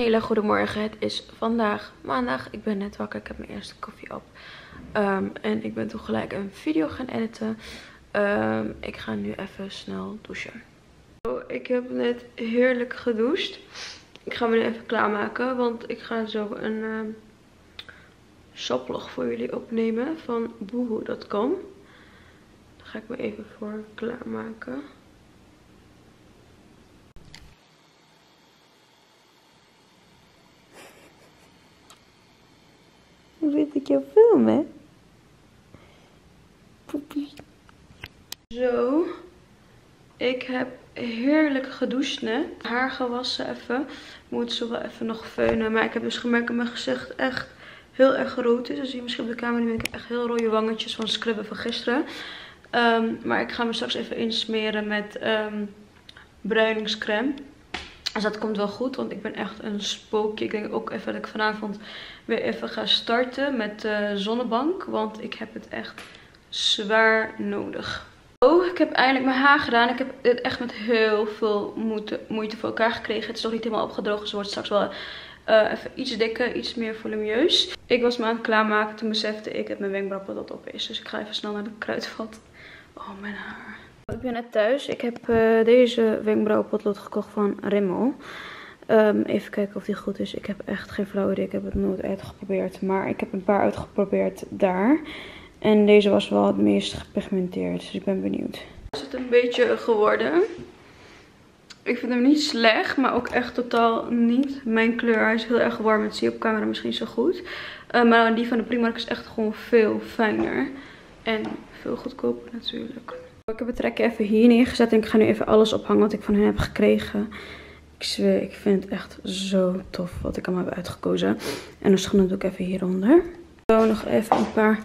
Hele goedemorgen, het is vandaag maandag. Ik ben net wakker, ik heb mijn eerste koffie op. Ehm, en ik ben toen gelijk een video gaan editen. Ehm, ik ga nu even snel douchen. Ik heb net heerlijk gedoucht. Ik ga me nu even klaarmaken, want ik ga zo een uh, shoplog voor jullie opnemen van boohoo.com. Daar ga ik me even voor klaarmaken. Filmen? Poepie. Zo. Ik heb heerlijk gedoucht net. Haar gewassen even. Moet ze wel even nog feunen. Maar ik heb dus gemerkt dat mijn gezicht echt heel erg rood is. Dus zie je misschien op de camera nu ik echt heel rode wangetjes van scrubben van gisteren. Um, maar ik ga me straks even insmeren met um, bruiningscreme. Dus dat komt wel goed, want ik ben echt een spookje. Ik denk ook even dat ik vanavond weer even ga starten met de zonnebank. Want ik heb het echt zwaar nodig. Oh, ik heb eindelijk mijn haar gedaan. Ik heb dit echt met heel veel moeite, voor elkaar gekregen. Het is nog niet helemaal opgedroogd, dus het wordt straks wel uh, even iets dikker, iets meer volumieus. Ik was me aan het klaarmaken, toen besefte ik dat mijn wenkbrauw dat op is. Dus ik ga even snel naar de kruidvat. Oh, mijn haar. Ik ben net thuis. Ik heb uh, deze wenkbrauwpotlood gekocht van Rimmel. Um, even kijken of die goed is. Ik heb echt geen flauw. Ik heb het nooit uitgeprobeerd. Maar ik heb een paar uitgeprobeerd daar. En deze was wel het meest gepigmenteerd. Dus ik ben benieuwd. Is het een beetje geworden? Ik vind hem niet slecht, maar ook echt totaal niet mijn kleur. Hij is heel erg warm. Het zie je op camera misschien zo goed. Uh, maar die van de Primark is echt gewoon veel fijner. En veel goedkoper natuurlijk. Ik heb het trekje even hier neergezet en ik ga nu even alles ophangen wat ik van hen heb gekregen. Ik zweer, ik vind het echt zo tof wat ik allemaal heb uitgekozen. En de schoenen doe ik even hieronder. Zo, nog even een paar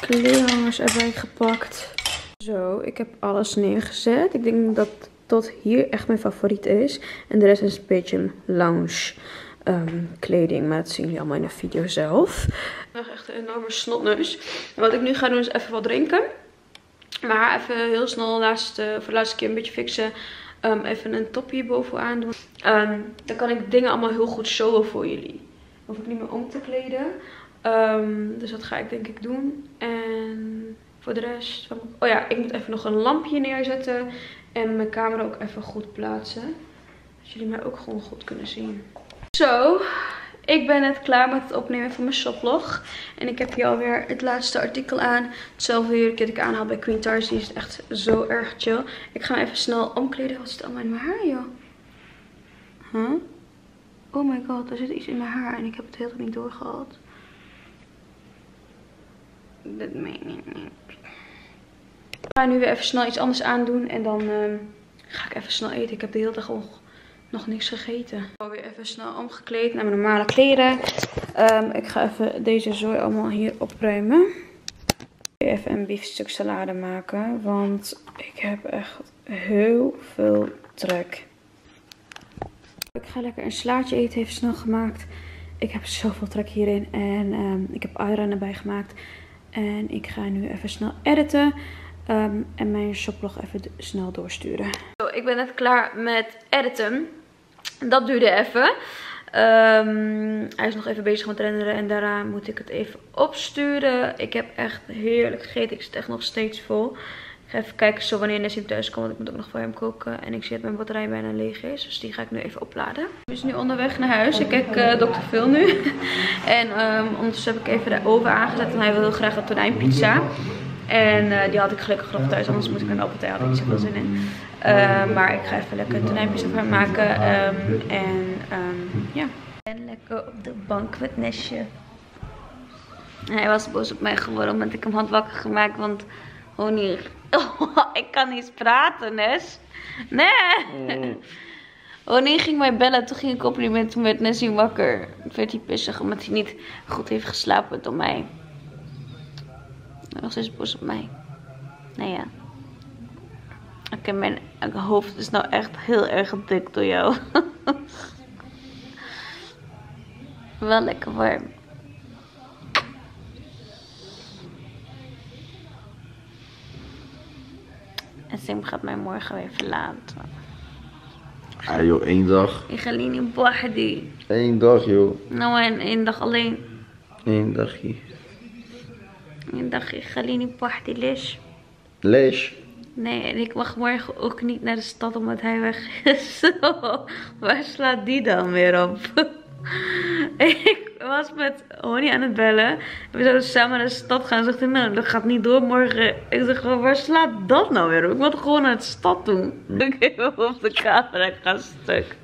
kleerhangers erbij gepakt. Zo, ik heb alles neergezet. Ik denk dat tot hier echt mijn favoriet is. En de rest is een beetje lounge um, kleding. Maar dat zien jullie allemaal in de video zelf. Ik echt een enorme snotneus. Wat ik nu ga doen is even wat drinken. Mijn haar even heel snel laatste, voor de laatste keer een beetje fixen. Um, even een topje bovenaan doen. Um, dan kan ik dingen allemaal heel goed showen voor jullie. Hoef ik niet meer om te kleden. Um, dus dat ga ik denk ik doen. En voor de rest... Oh ja, ik moet even nog een lampje neerzetten. En mijn camera ook even goed plaatsen. Dat jullie mij ook gewoon goed kunnen zien. Zo, ik ben net klaar met het opnemen van mijn shoplog. En ik heb hier alweer het laatste artikel aan. Hetzelfde jurk dat ik aanhaal bij Queen Tars. Die is echt zo erg chill. Ik ga even snel omkleden. Wat zit allemaal in mijn haar, joh? Huh? Oh my god, er zit iets in mijn haar. En ik heb het helemaal niet doorgehad. Dat meen ik niet. Ik ga nu weer even snel iets anders aandoen. En dan uh, ga ik even snel eten. Ik heb de hele dag al nog niks gegeten. Ik ga weer even snel omgekleed naar mijn normale kleren. Um, ik ga even deze zooi allemaal hier opruimen. Even een biefstuk salade maken. Want ik heb echt heel veel trek. Ik ga lekker een slaatje eten. Even snel gemaakt. Ik heb zoveel trek hierin. En um, ik heb iron erbij gemaakt. En ik ga nu even snel editen. Um, en mijn shoplog even snel doorsturen. Zo, ik ben net klaar met editen. Dat duurde even. Um, hij is nog even bezig met renderen en daarna moet ik het even opsturen. Ik heb echt heerlijk gegeten. Ik zit echt nog steeds vol. Ik ga even kijken zo wanneer Nessim thuis komt. Ik moet ook nog voor hem koken. En ik zie dat mijn batterij bijna leeg is. Dus die ga ik nu even opladen. Ik ben nu onderweg naar huis. Ik kijk uh, Dr. Phil nu. en um, ondertussen heb ik even de oven aangezet. En hij wil heel graag een tonijnpizza. En uh, die had ik gelukkig nog thuis, anders moet ik de appeltij, had ik niet zoveel zin in. Uh, maar ik ga even lekker voor hem maken. Um, en um, ja. En lekker op de bank met Nesje. Hij was boos op mij geworden omdat ik hem had wakker gemaakt, want Honing, oh, ik kan niet praten, Nes. Nee. Mm. Honing ging mij bellen, toen ging ik compliment, toen werd Nessie wakker. Toen werd hij pissig omdat hij niet goed heeft geslapen door mij. Was steeds boos op mij. Nee ja. Oké, okay, mijn hoofd is nou echt heel erg dik door jou. Wel lekker warm. En Sim gaat mij morgen weer verlaten. Ah joh, één dag. Ik ga niet in. Eén dag joh. Nou en één dag alleen. Eén dagje. Dag ik ga Bohadi les. Les. Nee, en ik mag morgen ook niet naar de stad omdat hij weg is. Waar slaat die dan weer op? ik was met Honey aan het bellen. We zouden samen naar de stad gaan. Zegt hij, nou, dat gaat niet door morgen. Ik zeg, "Maar waar slaat dat nou weer op? Ik wil toch gewoon naar de stad doen. Ik heb op de camera, ik ga stuk.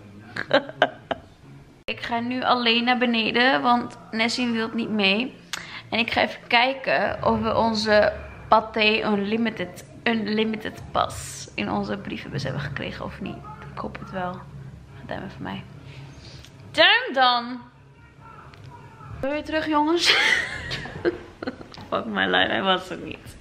ik ga nu alleen naar beneden, want Nessie wil niet mee. En ik ga even kijken of we onze Pathé Unlimited, Unlimited pas in onze brievenbus hebben gekregen of niet. Ik hoop het wel. Duim even mij. Duim dan! Ben je weer terug jongens? Fuck my life, hij was er niet.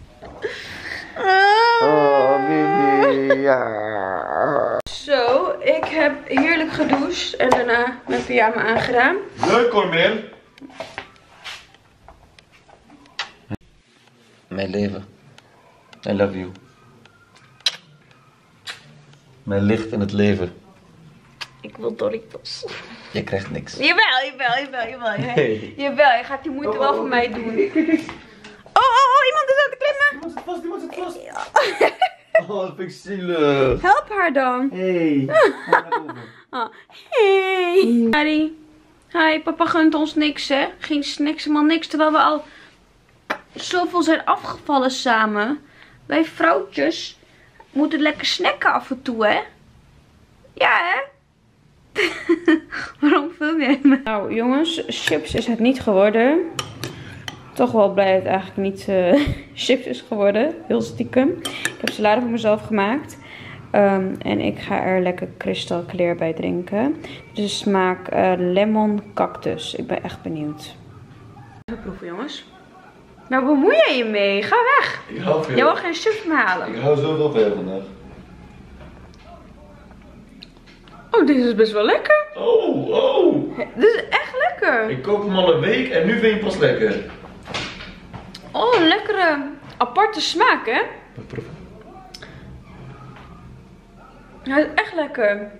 Oh, baby. Ja. Zo, ik heb heerlijk gedoucht en daarna mijn pyjama aangedaan. Leuk hoor. Mijn leven. I love you. Mijn licht in het leven. Ik wil Doritos. Je krijgt niks. Jawel, jawel, jawel, jawel. Nee. Jawel, je gaat die moeite wel voor mij doen. Oh, oh, oh, iemand is aan het klimmen. Iemand zit vast, iemand zit vast. Oh, dat vind ik zielig. Help haar dan. Hey. Oh. Hey. Harry. Hi, papa gunt ons niks, hè? Geen snacks, helemaal niks. Terwijl we al zoveel zijn afgevallen samen. Wij vrouwtjes moeten lekker snacken af en toe, hè? Ja, hè? Waarom film jij me? Nou, jongens, chips is het niet geworden. Toch wel blij dat het eigenlijk niet eh, chips is geworden. Heel stiekem. Ik heb salade voor mezelf gemaakt. Ehm, en ik ga er lekker kristal clear bij drinken. De smaak eh, lemon cactus. Ik ben echt benieuwd. Even proeven, jongens. Nou, bemoei je je mee? Ga weg. Ik hou veel. Jij wil geen chips meer halen. Ik hou zoveel van jou vandaag. Oh, dit is best wel lekker. Oh, oh. Dit is echt lekker. Ik koop hem al een week en nu vind je hem pas lekker. Oh, een lekkere aparte smaak, hè? Proeven. Hij is echt lekker.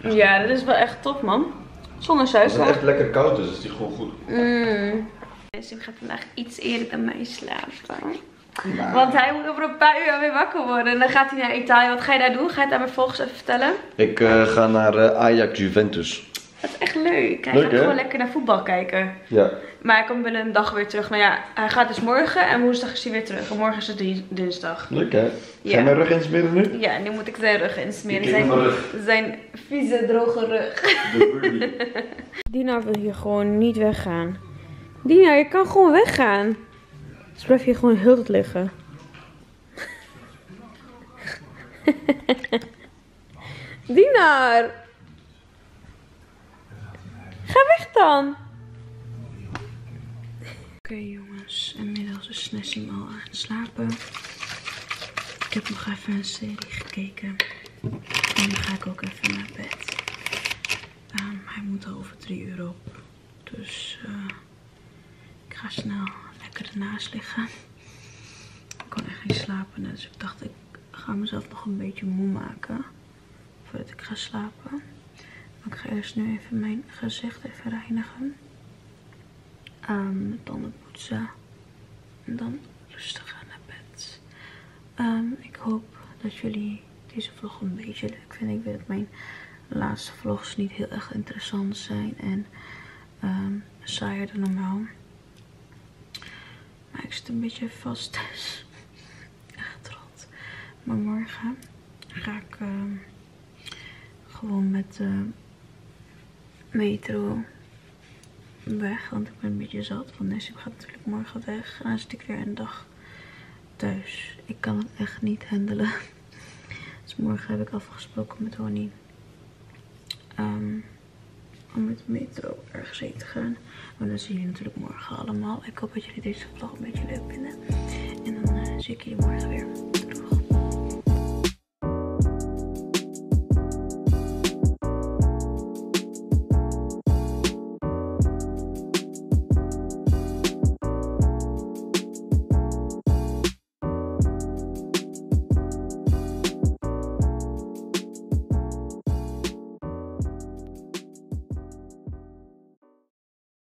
Ja, dit is wel echt top, man. Zonder Als het suiker. echt lekker koud is, is die gewoon goed. Mm. Dus ik ga vandaag iets eerder dan mij slapen. Want hij moet over een paar uur weer wakker worden. En dan gaat hij naar Italië. Wat ga je daar doen? Ga je het aan mijn volgers even vertellen? Ik eh, ga naar eh, Ajax Juventus. Dat is echt leuk. Hij Leuk, gaat gewoon lekker naar voetbal kijken. Ja. Maar hij komt binnen een dag weer terug. Nou ja, hij gaat dus morgen en woensdag is hij weer terug. En morgen is het di- dinsdag. Leuk hè? Ga Ja. je mijn rug insmeren nu? Ja, en nu moet ik zijn rug insmeren. Zijn, naar mijn rug. zijn vieze, droge rug. Dina wil hier gewoon niet weggaan. Dina, je kan gewoon weggaan. Dus blijf je gewoon heel tijd liggen. Dina! Ga weg dan! Oké jongens, inmiddels is Nessim al aan het slapen. Ik heb nog even een serie gekeken. En nu ga ik ook even naar bed. Ehm, hij moet al over drie uur op. Dus eh, ik snel lekker ernaast liggen. Ik kon echt niet slapen. Dus ik dacht ik ga mezelf nog een beetje moe maken. Voordat ik ga slapen. Maar ik ga eerst nu even mijn gezicht even reinigen. Ehm, mijn tanden poetsen. En dan rustig naar bed. Ehm, ik hoop dat jullie deze vlog een beetje leuk vinden. Ik weet dat mijn laatste vlogs niet heel erg interessant zijn en ehm saaier dan normaal. Ik zit een beetje vast rot. Maar morgen ga ik ehm, gewoon met de metro weg. Want ik ben een beetje zat. Want Nessie gaat natuurlijk morgen weg. En dan zit ik weer een dag thuis. Ik kan het echt niet handelen. Dus morgen heb ik afgesproken met Honey ehm, om met de metro ergens heen te gaan. Maar dat zien jullie natuurlijk morgen allemaal. Ik hoop dat jullie deze vlog een beetje leuk vinden. En dan eh, zie ik jullie morgen weer. Doeg!